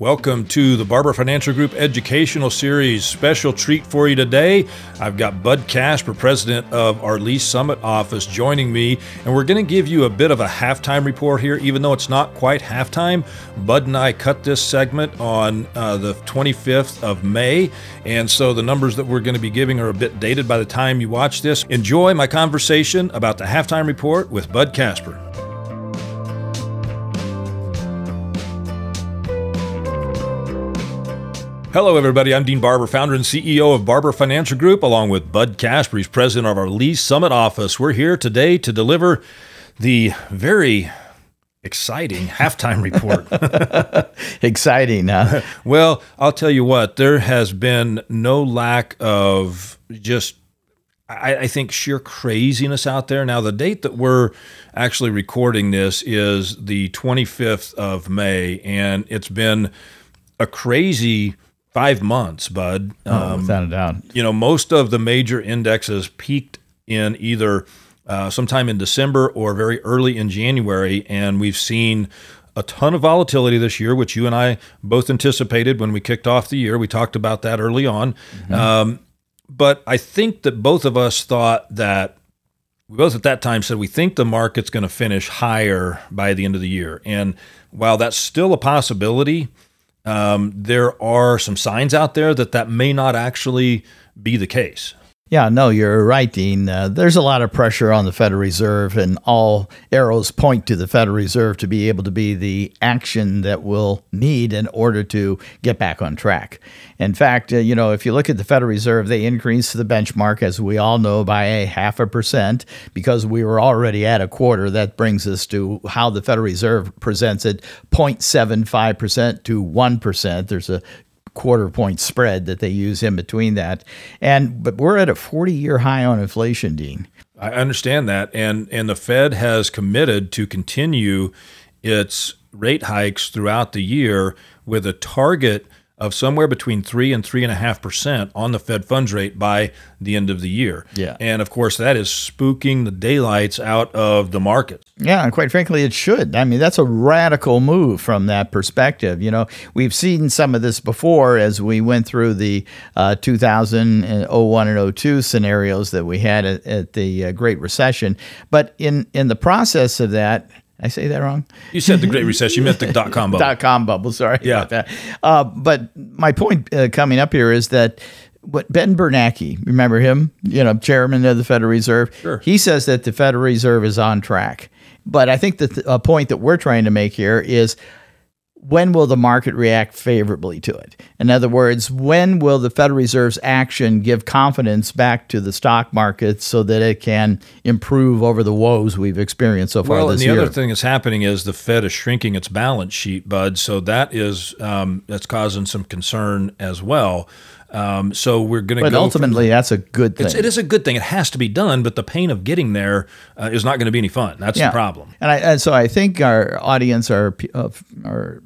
Welcome to the Barber Financial Group Educational Series. Special treat for you today. I've got Bud Kasper, president of our Lee's Summit office, joining me, and we're going to give you a bit of a halftime report here, even though it's not quite halftime. Bud and I cut this segment on uh, the 25th of May, and so the numbers that we're going to be giving are a bit dated by the time you watch this. Enjoy my conversation about the halftime report with Bud Kasper. Hello, everybody. I'm Dean Barber, founder and CEO of Barber Financial Group, along with Bud Kasper, he's president of our Lee's Summit office. We're here today to deliver the very exciting halftime report. exciting, huh? well, I'll tell you what, there has been no lack of just I, I, think sheer craziness out there. Now, the date that we're actually recording this is the 25th of May, and it's been a crazy five months, bud. Oh, um, without a doubt. You know, most of the major indexes peaked in either uh, sometime in December or very early in January, and we've seen a ton of volatility this year, which you and I both anticipated when we kicked off the year. We talked about that early on. Mm-hmm. Um, but I think that both of us thought that we both at that time said we think the market's going to finish higher by the end of the year. And while that's still a possibility, um, there are some signs out there that that may not actually be the case. Yeah, no, you're right, Dean. Uh, there's a lot of pressure on the Federal Reserve, and all arrows point to the Federal Reserve to be able to be the action that we'll need in order to get back on track. In fact, uh, you know, if you look at the Federal Reserve, they increased the benchmark, as we all know, by a half a percent because we were already at a quarter. That brings us to how the Federal Reserve presents it 0.75% to 1%. There's a quarter point spread that they use in between that. And but we're at a 40 year high on inflation, Dean. I understand that, and and the Fed has committed to continue its rate hikes throughout the year with a target of somewhere between three and three and a half percent on the Fed funds rate by the end of the year. Yeah. And of course, that is spooking the daylights out of the markets. Yeah, and quite frankly, it should. I mean, that's a radical move from that perspective. You know, we've seen some of this before as we went through the uh, 2001 and 02 scenarios that we had at, at the uh, Great Recession. But in in the process of that, I say that wrong? You said the Great Recession. You meant the dot com bubble. dot com bubble. Sorry yeah. about that. Uh, but my point uh, coming up here is that what Ben Bernanke, remember him? You know, chairman of the Federal Reserve. Sure. He says that the Federal Reserve is on track. But I think that the point that we're trying to make here is when will the market react favorably to it? In other words, when will the Federal Reserve's action give confidence back to the stock market so that it can improve over the woes we've experienced so far well, this and the year? other thing that's happening is the Fed is shrinking its balance sheet, Bud. So that is um, that's causing some concern as well. Um, so we're going to. But go ultimately, from, that's a good thing. it is a good thing. It has to be done, but the pain of getting there uh, is not going to be any fun. That's yeah. the problem. And, I, and so I think our audience, our uh, our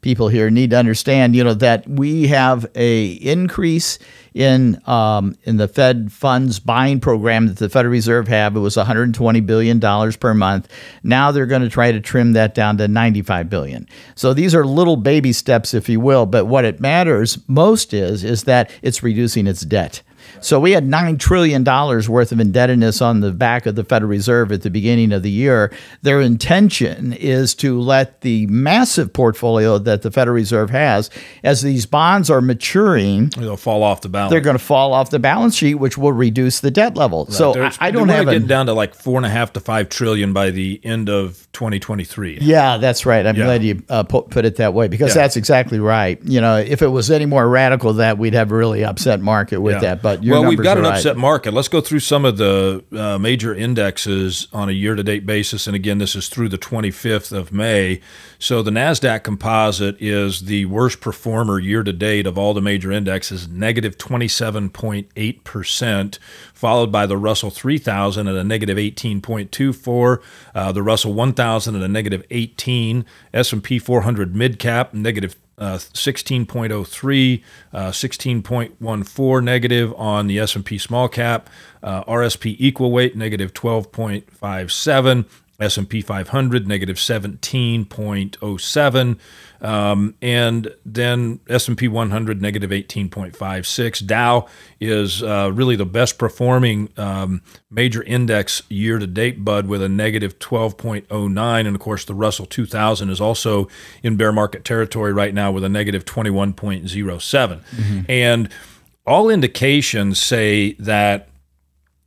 people here need to understand, you know, that we have a increase in um, in the Fed funds buying program that the Federal Reserve have. It was 120 billion dollars per month. Now they're going to try to trim that down to 95 billion. So these are little baby steps, if you will. But what it matters most is is that it's reducing its debt. So we had $9 trillion worth of indebtedness on the back of the Federal Reserve at the beginning of the year. Their intention is to let the massive portfolio that the Federal Reserve has, as these bonds are maturing, they'll fall off the balance. They're going to fall off the balance sheet, which will reduce the debt level. Right. So There's, I, don't have getting down to like four and a half to five trillion by the end of 2023. Yeah, that's right. I'm yeah. glad you uh, put, put it that way because yeah. that's exactly right. You know, if it was any more radical, that we'd have a really upset market with yeah. that. But well, we've got an right. upset market. Let's go through some of the uh, major indexes on a year to date basis. And again, this is through the 25th of May. So the NASDAQ composite is the worst performer year to date of all the major indexes, negative 27.8%, followed by the Russell 3000 at a negative 18.24, uh, the Russell 1000 at a negative 18, S&P 400 mid cap negative uh, 16.03, uh, 16.14 negative on the S&P small cap, uh, RSP equal weight negative 12.57, S&P 500 negative 17.07 um, and then S&P 100 negative 18.56 Dow is uh, really the best performing um, major index year to date bud with a negative 12.09 and of course the Russell 2000 is also in bear market territory right now with a negative 21.07 mm-hmm. and all indications say that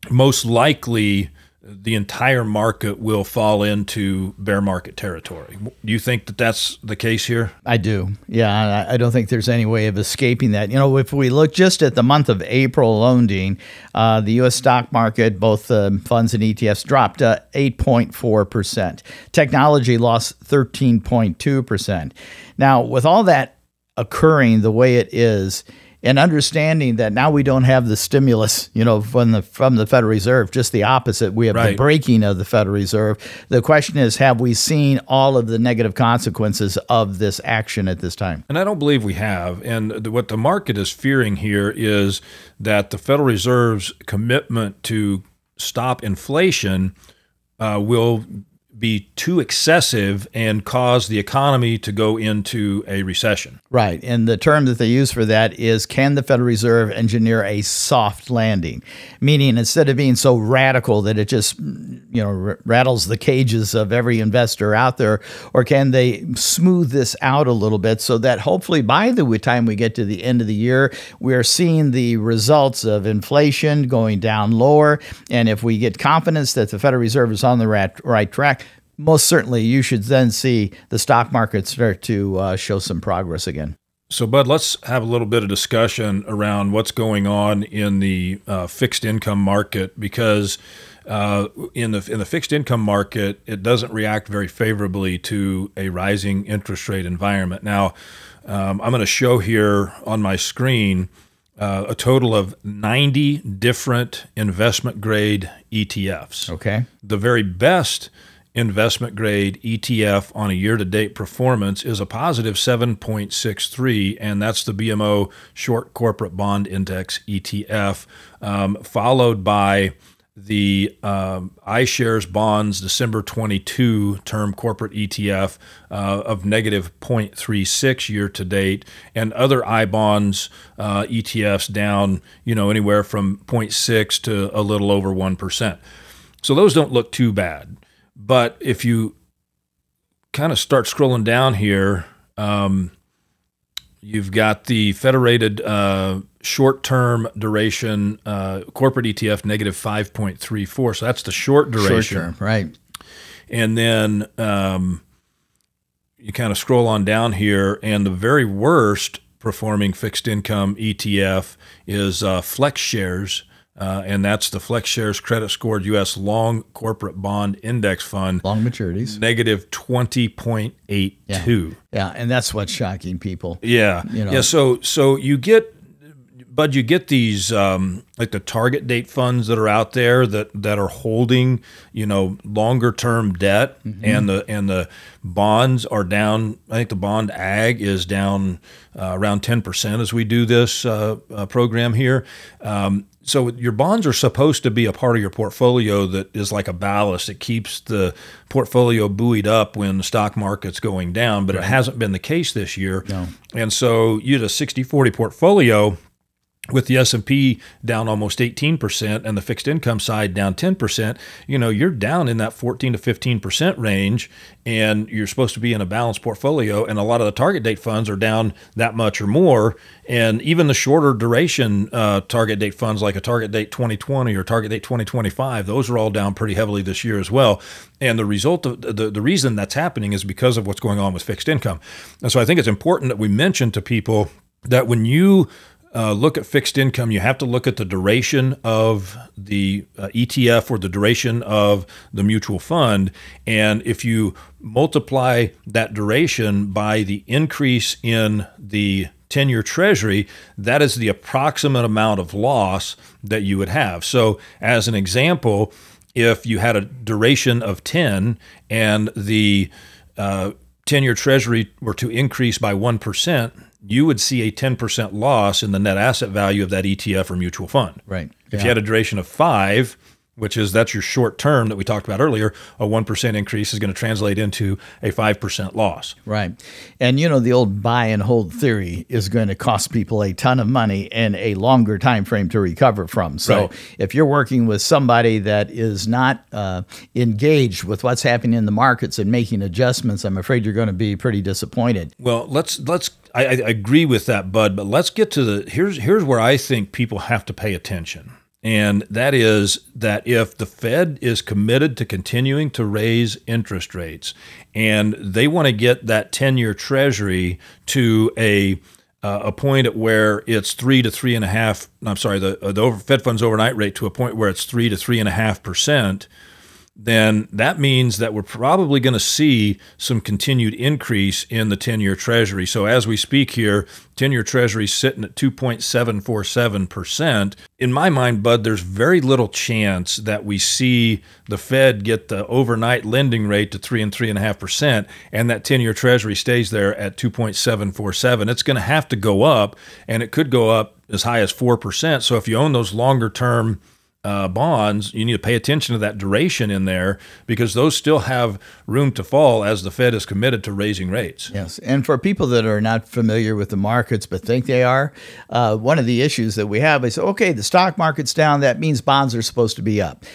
most likely the entire market will fall into bear market territory. Do you think that that's the case here? I do. Yeah, I don't think there's any way of escaping that. You know, if we look just at the month of April alone, Dean, uh, the U.S. stock market, both um, funds and ETFs, dropped uh, 8.4%. Technology lost 13.2%. Now, with all that occurring the way it is, and understanding that now we don't have the stimulus, you know, from the from the Federal Reserve, just the opposite. We have right. the braking of the Federal Reserve. The question is, have we seen all of the negative consequences of this action at this time? And I don't believe we have. And what the market is fearing here is that the Federal Reserve's commitment to stop inflation uh, will be too excessive and cause the economy to go into a recession. Right. And the term that they use for that is can the Federal Reserve engineer a soft landing? Meaning instead of being so radical that it just you know rattles the cages of every investor out there or can they smooth this out a little bit so that hopefully by the time we get to the end of the year we're seeing the results of inflation going down lower and if we get confidence that the Federal Reserve is on the right track most certainly you should then see the stock market start to uh, show some progress again. So, Bud, let's have a little bit of discussion around what's going on in the uh, fixed income market because uh, in the in the fixed income market, it doesn't react very favorably to a rising interest rate environment. Now, um, I'm going to show here on my screen uh, a total of 90 different investment grade ETFs. Okay. The very best investment grade ETF on a year to date performance is a positive 7.63, and that's the BMO Short Corporate Bond Index ETF, um, followed by the um, iShares Bonds December 22 term corporate ETF uh, of negative 0.36 year to date, and other iBonds uh, ETFs down, you know, anywhere from 0.6 to a little over 1%. So those don't look too bad. But if you kind of start scrolling down here, um, you've got the federated uh, short term duration uh, corporate ETF negative 5.34. So that's the short duration. Short term, right. And then um, you kind of scroll on down here, and the very worst performing fixed income ETF is uh, FlexShares uh, and that's the FlexShares Credit Scored U.S. Long Corporate Bond Index Fund. Long maturities. Negative 20.82. Yeah. yeah, and that's what's shocking people. Yeah. You know. Yeah, so so you get Bud, you get these um, like the target date funds that are out there that that are holding, you know, longer term debt, mm-hmm. and the and the bonds are down. I think the bond ag is down uh, around ten percent as we do this uh, uh, program here. Um, so your bonds are supposed to be a part of your portfolio that is like a ballast. It keeps the portfolio buoyed up when the stock market's going down, but right. it hasn't been the case this year. No. And so you had a 60-40 portfolio with the S&P down almost 18% and the fixed income side down 10%, you know, you're down in that 14 to 15% range and you're supposed to be in a balanced portfolio and a lot of the target date funds are down that much or more. And even the shorter duration uh, target date funds like a target date 2020 or target date 2025 those are all down pretty heavily this year as well. And the result of the, the reason that's happening is because of what's going on with fixed income. And so i think it's important that we mention to people that when you uh, look at fixed income, you have to look at the duration of the uh, ETF or the duration of the mutual fund. And if you multiply that duration by the increase in the 10 year treasury, that is the approximate amount of loss that you would have. So, as an example, if you had a duration of 10 and the uh, 10 year treasury were to increase by 1%, you would see a 10% loss in the net asset value of that ETF or mutual fund. Right. If yeah. you had a duration of five which is that's your short term that we talked about earlier. A 1% increase is going to translate into a 5% loss. Right. And you know the old buy and hold theory is going to cost people a ton of money and a longer time frame to recover from. So Right. if you're working with somebody that is not uh, engaged with what's happening in the markets and making adjustments, I'm afraid you're going to be pretty disappointed. Well, let's let's I, I agree with that, Bud, but let's get to the here's here's where I think people have to pay attention. And that is that if the Fed is committed to continuing to raise interest rates and they want to get that 10 year treasury to a uh, a point at where it's three to three and a half. I'm sorry, the uh, the Fed funds overnight rate to a point where it's three to three and a half percent then that means that we're probably going to see some continued increase in the 10 year treasury. So, as we speak here, 10 year treasury sitting at 2.747%. In my mind, Bud, there's very little chance that we see the Fed get the overnight lending rate to 3 and 3.5%, and that 10 year treasury stays there at 2.747. It's going to have to go up, and it could go up as high as 4%. So, if you own those longer term uh, bonds, you need to pay attention to that duration in there because those still have room to fall as the Fed is committed to raising rates. Yes, and for people that are not familiar with the markets but think they are, uh, one of the issues that we have is okay, the stock market's down. That means bonds are supposed to be up.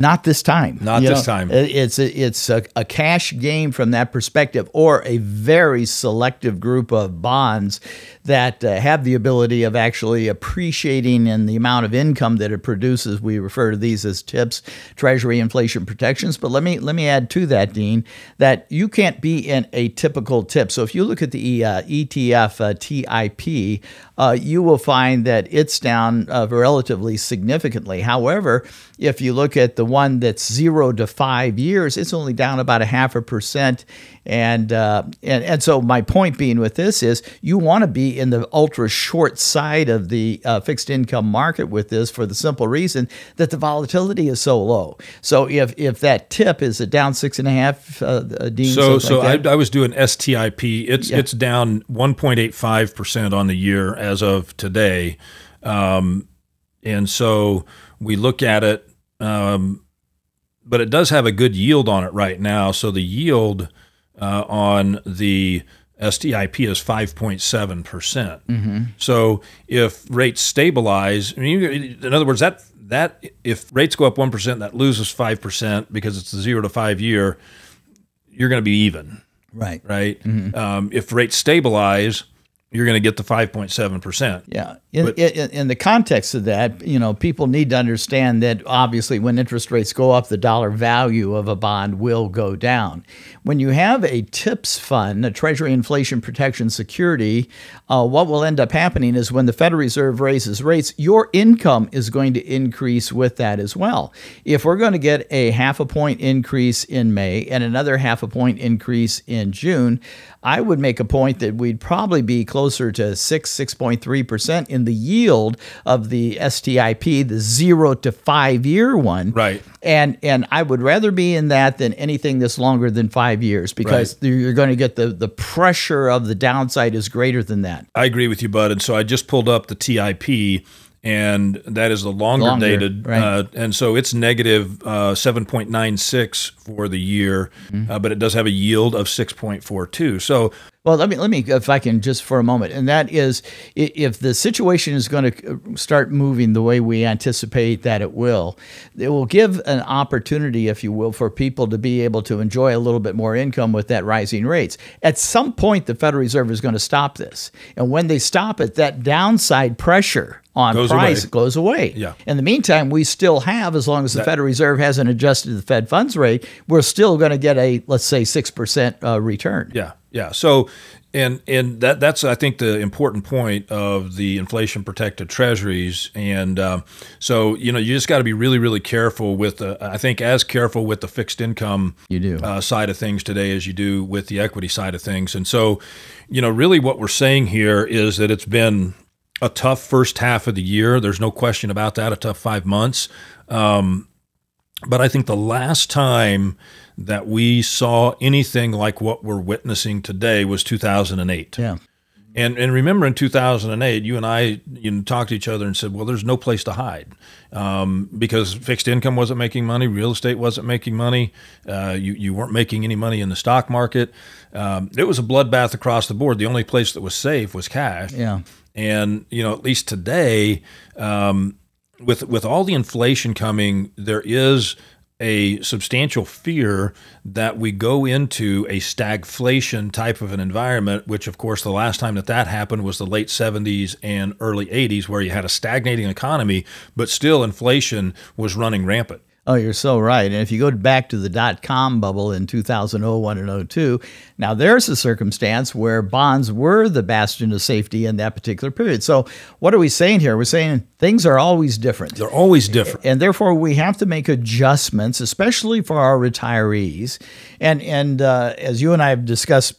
Not this time. Not You this time. It's a, it's a, a cash game from that perspective, or a very selective group of bonds that uh, have the ability of actually appreciating in the amount of income that it produces. We refer to these as TIPS, Treasury Inflation Protections. But let me let me add to that, Dean, that you can't be in a typical TIP. So if you look at the uh, ETF uh, TIP, uh, you will find that it's down uh, relatively significantly. However, if you look at the one that's zero to five years, it's only down about a half a percent. And, uh, and and so my point being with this is you want to be in the ultra short side of the uh, fixed income market with this for the simple reason that the volatility is so low. So if if that tip is a down six and a half, uh, uh, Dean, So, so like I, I was doing STIP. It's it's down 1.85 percent on the year as of today, um, and so we look at it, um, but it does have a good yield on it right now. So the yield uh, on the STIP is 5.7 percent. So if rates stabilize, I mean, you- in other words, that that if rates go up one percent, that loses five percent because it's the zero to five year you're going to be even, right. right? Um, if rates stabilize, you're going to get the 5.7%. Yeah. In, in, in the context of that, you know, people need to understand that obviously when interest rates go up, the dollar value of a bond will go down. When you have a TIPS fund, a Treasury Inflation Protection Security, uh, what will end up happening is when the Federal Reserve raises rates, your income is going to increase with that as well. If we're going to get a half a point increase in May and another half a point increase in June, I would make a point that we'd probably be closer to 6, 6.3% in the yield of the STIP, the zero to five year one. Right. And and I would rather be in that than anything that's longer than five years because you're going to get the, the pressure of the downside is greater than that. I agree with you, Bud. And so I just pulled up the TIP, and that is the longer, Longer, dated. right. Uh, and so it's negative uh, 7.96 for the year, uh, but it does have a yield of 6.42. So Well, let me let me if I can just for a moment, and that is if the situation is going to start moving the way we anticipate that it will, it will give an opportunity, if you will, for people to be able to enjoy a little bit more income with that rising rates. At some point, the Federal Reserve is going to stop this, and when they stop it, that downside pressure on Goes price away. goes away. Yeah. In the meantime, we still have, as long as the Federal Reserve hasn't adjusted the Fed funds rate, we're still going to get a let's say six percent uh, return. Yeah, yeah. So, and and that that's I think the important point of the inflation protected treasuries, and um, so you know you just got to be really really careful with the I think as careful with the fixed income You do. uh, side of things today as you do with the equity side of things, and so you know really what we're saying here is that it's been a tough first half of the year. There's no question about that. A tough five months. Um, but I think the last time that we saw anything like what we're witnessing today was 2008. Yeah. And and remember in 2008, you and I you know, talked to each other and said, well, there's no place to hide um, because fixed income wasn't making money, real estate wasn't making money, uh, you you weren't making any money in the stock market. Um, it was a bloodbath across the board. The only place that was safe was cash. Yeah. And you know, at least today, um, with with all the inflation coming, there is a substantial fear that we go into a stagflation type of an environment, which, of course, the last time that that happened was the late 70s and early 80s, where you had a stagnating economy, but still inflation was running rampant. Oh, you're so right. And if you go back to the dot com bubble in 2001 and 02, now there's a circumstance where bonds were the bastion of safety in that particular period. So, what are we saying here? We're saying things are always different. They're always different. And therefore, we have to make adjustments, especially for our retirees. And, and uh, as you and I have discussed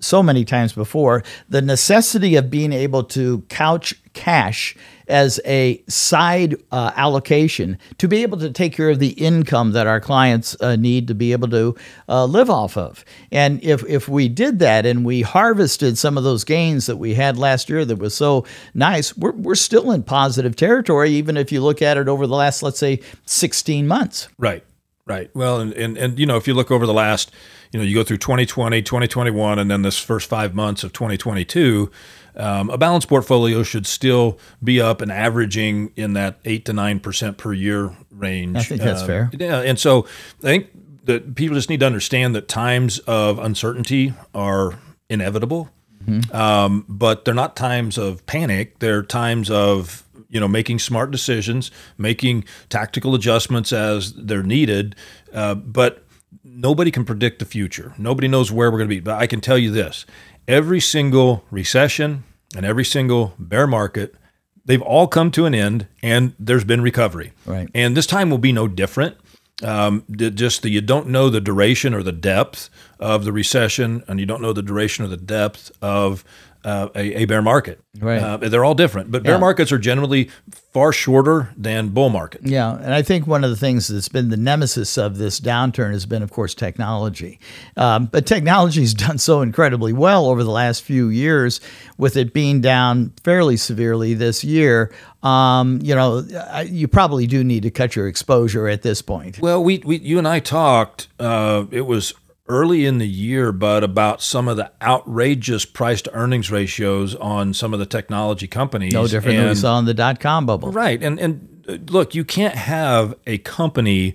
so many times before, the necessity of being able to couch cash as a side uh, allocation to be able to take care of the income that our clients uh, need to be able to uh, live off of. And if, if we did that and we harvested some of those gains that we had last year that was so nice, we're, we're still in positive territory, even if you look at it over the last, let's say, 16 months. Right, right. Well, and, and, and you know, if you look over the last, you know, you go through 2020, 2021, and then this first five months of 2022, um, a balanced portfolio should still be up and averaging in that eight to nine percent per year range. I think that's uh, fair. Yeah, and so I think that people just need to understand that times of uncertainty are inevitable, mm-hmm. um, but they're not times of panic. They're times of you know making smart decisions, making tactical adjustments as they're needed, uh, but. Nobody can predict the future. Nobody knows where we're going to be. But I can tell you this every single recession and every single bear market, they've all come to an end and there's been recovery. Right. And this time will be no different. Um, just that you don't know the duration or the depth of the recession, and you don't know the duration or the depth of uh, a, a, bear market. Right. Uh, they're all different, but bear markets are generally far shorter than bull markets. Yeah, and I think one of the things that's been the nemesis of this downturn has been, of course, technology. Um, but technology's done so incredibly well over the last few years, with it being down fairly severely this year. Um, you know, you probably do need to cut your exposure at this point. Well, we, we you and I talked. Uh, it was early in the year, but about some of the outrageous price to earnings ratios on some of the technology companies. No different and, than we saw in the dot com bubble. Right. And and uh, look, you can't have a company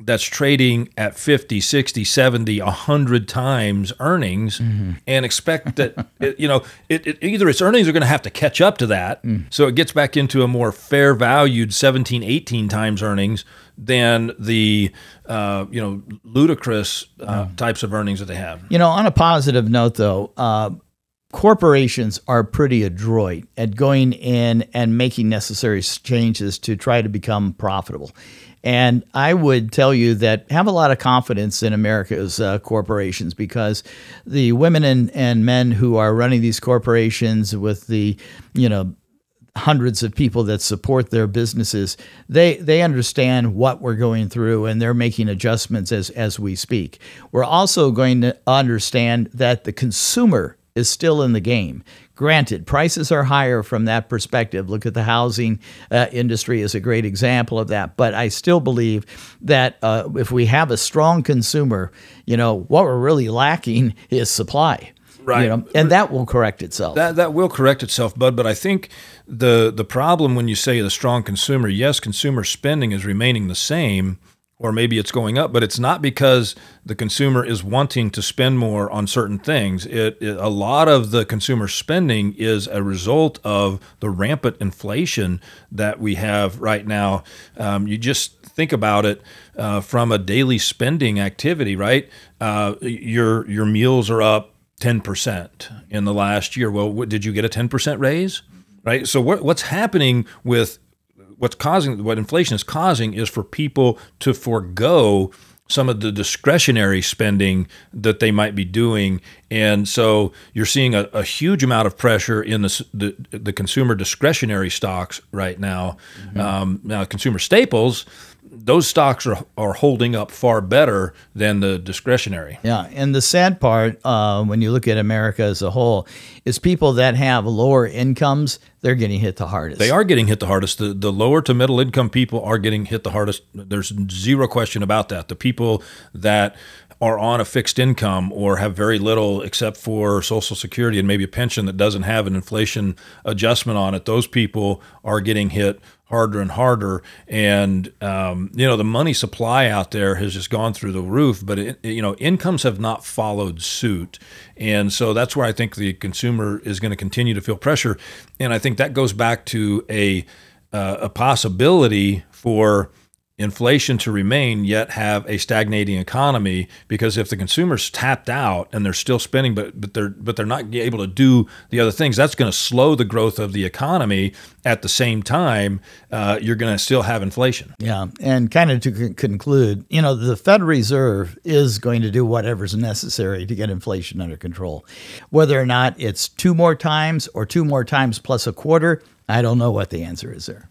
that's trading at 50, 60, 70, 100 times earnings mm-hmm. and expect that, it, you know, it, it, either its earnings are going to have to catch up to that. Mm. So it gets back into a more fair valued 17, 18 times earnings than the, uh, you know, ludicrous uh, mm. types of earnings that they have. You know, on a positive note, though, uh, corporations are pretty adroit at going in and making necessary changes to try to become profitable. And I would tell you that have a lot of confidence in America's uh, corporations because the women and, and men who are running these corporations with the, you know, hundreds of people that support their businesses they they understand what we're going through and they're making adjustments as as we speak we're also going to understand that the consumer is still in the game Granted, prices are higher from that perspective. Look at the housing uh, industry is a great example of that. But I still believe that uh, if we have a strong consumer, you know, what we're really lacking is supply. Right. You know, and that will correct itself. That that will correct itself, Bud. But I think the the problem when you say the strong consumer, yes, consumer spending is remaining the same or maybe it's going up, but it's not because the consumer is wanting to spend more on certain things. It, it, a lot of the consumer spending is a result of the rampant inflation that we have right now. Um, you just think about it uh, from a daily spending activity, right? Uh, your your meals are up ten percent in the last year. Well, did you get a ten percent raise? Right. So what, what's happening with what's causing what inflation is causing is for people to forego some of the discretionary spending that they might be doing, and so you're seeing a, a huge amount of pressure in the, the, the consumer discretionary stocks right now. Mm-hmm. Um, now, consumer staples, those stocks are, are holding up far better than the discretionary. Yeah, and the sad part uh, when you look at America as a whole is people that have lower incomes they're getting hit the hardest. They are getting hit the hardest. The, the lower to middle income people are getting hit the hardest. There's zero question about that. The people that are on a fixed income or have very little except for Social Security and maybe a pension that doesn't have an inflation adjustment on it, those people are getting hit harder and harder. And um, you know the money supply out there has just gone through the roof, but it, you know incomes have not followed suit, and so that's where I think the consumer is going to continue to feel pressure. And I think that goes back to a uh, a possibility for inflation to remain yet have a stagnating economy because if the consumer's tapped out and they're still spending but but they're but they're not able to do the other things that's going to slow the growth of the economy. At the same time uh, you're going to still have inflation. Yeah and kind of to conclude you know the federal reserve is going to do whatever's necessary to get inflation under control. Whether or not it's two more times or two more times plus a quarter i don't know what the answer is there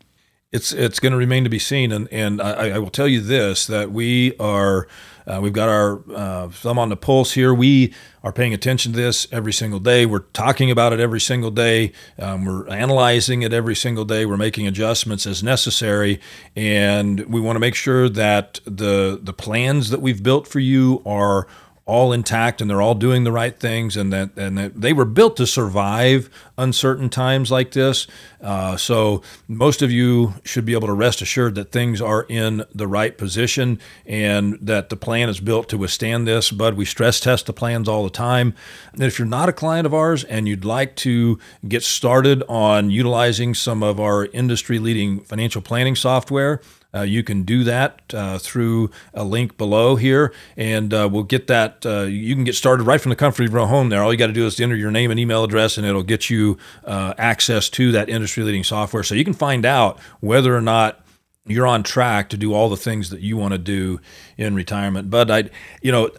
it's it's going to remain to be seen. And and I, I will tell you this that we are uh, we've got our uh, thumb on the pulse here. We are paying attention to this every single day. We're talking about it every single day. Um, we're analyzing it every single day. We're making adjustments as necessary, and we want to make sure that the the plans that we've built for you are all intact and they're all doing the right things and that and that they were built to survive uncertain times like this. Uh, so most of you should be able to rest assured that things are in the right position and that the plan is built to withstand this. But we stress test the plans all the time. And if you're not a client of ours and you'd like to get started on utilizing some of our industry leading financial planning software, uh, you can do that uh, through a link below here, and uh, we'll get that. Uh, you can get started right from the comfort of your home there. All you got to do is enter your name and email address, and it'll get you uh, access to that industry leading software. So you can find out whether or not you're on track to do all the things that you want to do in retirement. But I, you know,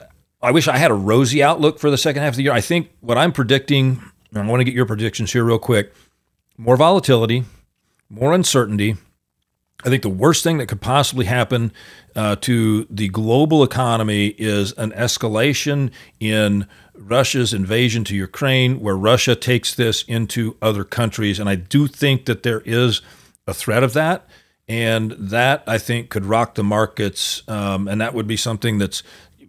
I wish I had a rosy outlook for the second half of the year. I think what I'm predicting, I want to get your predictions here real quick more volatility, more uncertainty I think the worst thing that could possibly happen uh, to the global economy is an escalation in Russia's invasion to Ukraine, where Russia takes this into other countries. And I do think that there is a threat of that. And that I think could rock the markets. Um, and that would be something that's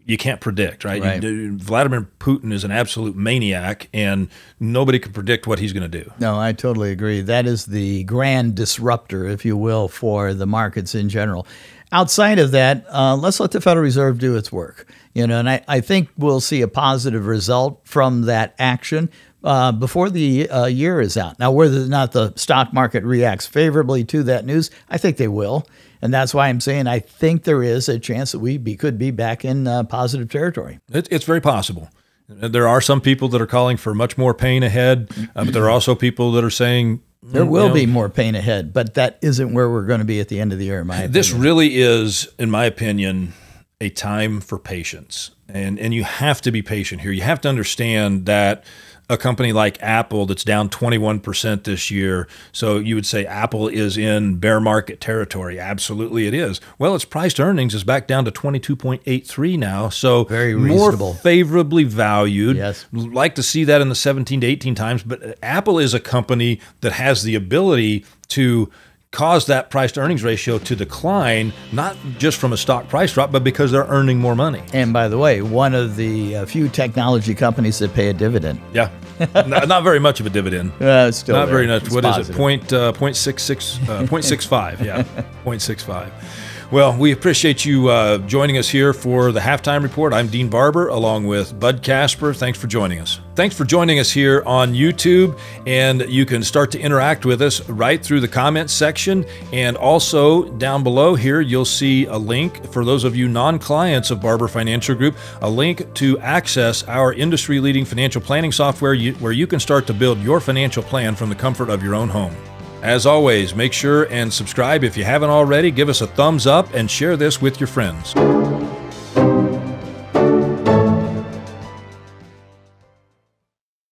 you can't predict, right? right. You, Vladimir Putin is an absolute maniac, and nobody can predict what he's going to do. No, I totally agree. That is the grand disruptor, if you will, for the markets in general. Outside of that, uh, let's let the Federal Reserve do its work. You know, and I, I think we'll see a positive result from that action. Uh, before the uh, year is out. Now, whether or not the stock market reacts favorably to that news, I think they will. And that's why I'm saying I think there is a chance that we be, could be back in uh, positive territory. It, it's very possible. There are some people that are calling for much more pain ahead, uh, but there are also people that are saying there will you know, be more pain ahead, but that isn't where we're going to be at the end of the year. In my this really is, in my opinion, a time for patience, and and you have to be patient here. You have to understand that a company like Apple that's down 21% this year. So you would say Apple is in bear market territory. Absolutely it is. Well, its price earnings is back down to 22.83 now. So very reasonable. More favorably valued. Yes. Like to see that in the 17 to 18 times, but Apple is a company that has the ability to cause that price to earnings ratio to decline, not just from a stock price drop, but because they're earning more money. And by the way, one of the uh, few technology companies that pay a dividend. Yeah. not, not, very much of a dividend. Uh, still not there. very much. It's what positive. is it? Point, uh, point six six, uh, point six five. Yeah, point six five. Well, we appreciate you uh, joining us here for the halftime report. I'm Dean Barber along with Bud Kasper. Thanks for joining us. Thanks for joining us here on YouTube. And you can start to interact with us right through the comments section. And also down below here, you'll see a link for those of you non clients of Barber Financial Group, a link to access our industry leading financial planning software where you can start to build your financial plan from the comfort of your own home. As always, make sure and subscribe if you haven't already. Give us a thumbs up and share this with your friends.